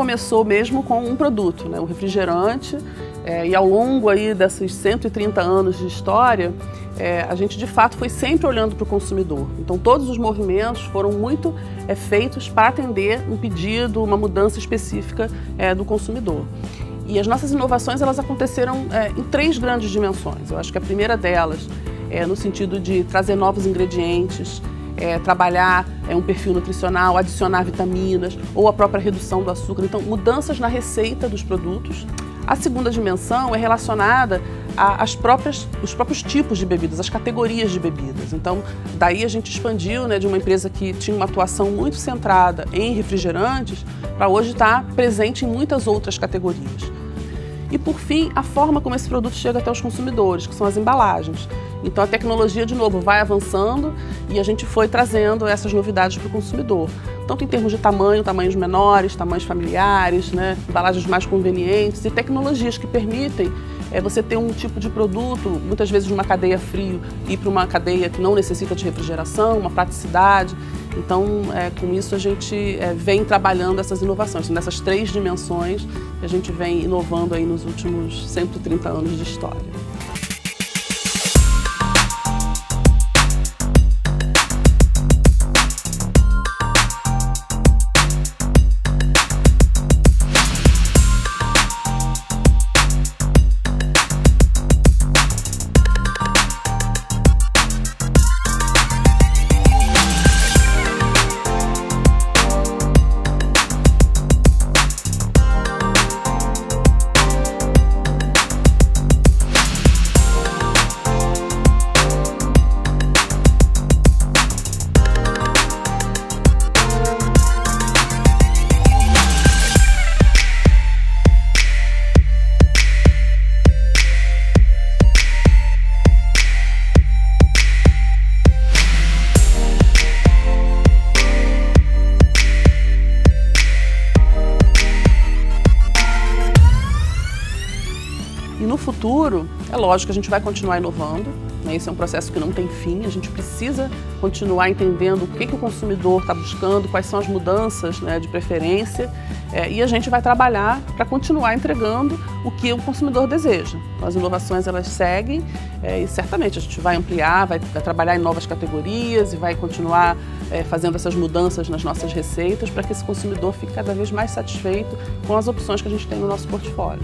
começou mesmo com um produto, né, o refrigerante, é, e ao longo aí desses 130 anos de história, é, a gente de fato foi sempre olhando para o consumidor. Então todos os movimentos foram muito é, feitos para atender um pedido, uma mudança específica é, do consumidor. E as nossas inovações elas aconteceram é, em três grandes dimensões. Eu acho que a primeira delas é no sentido de trazer novos ingredientes, é, trabalhar é, um perfil nutricional, adicionar vitaminas ou a própria redução do açúcar. Então, mudanças na receita dos produtos. A segunda dimensão é relacionada às próprias, os próprios tipos de bebidas, as categorias de bebidas. Então, daí a gente expandiu né, de uma empresa que tinha uma atuação muito centrada em refrigerantes para hoje estar tá presente em muitas outras categorias. E por fim, a forma como esse produto chega até os consumidores, que são as embalagens. Então a tecnologia, de novo, vai avançando e a gente foi trazendo essas novidades para o consumidor. Tanto em termos de tamanho, tamanhos menores, tamanhos familiares, né, embalagens mais convenientes e tecnologias que permitem é, você ter um tipo de produto, muitas vezes numa cadeia frio, ir para uma cadeia que não necessita de refrigeração, uma praticidade. Então, é, com isso, a gente é, vem trabalhando essas inovações, nessas três dimensões a gente vem inovando aí nos últimos 130 anos de história. No futuro, é lógico a gente vai continuar inovando, né? esse é um processo que não tem fim, a gente precisa continuar entendendo o que, que o consumidor está buscando, quais são as mudanças né, de preferência, é, e a gente vai trabalhar para continuar entregando o que o consumidor deseja. Então, as inovações elas seguem é, e certamente a gente vai ampliar, vai, vai, trabalhar em novas categorias e vai continuar é, fazendo essas mudanças nas nossas receitas para que esse consumidor fique cada vez mais satisfeito com as opções que a gente tem no nosso portfólio.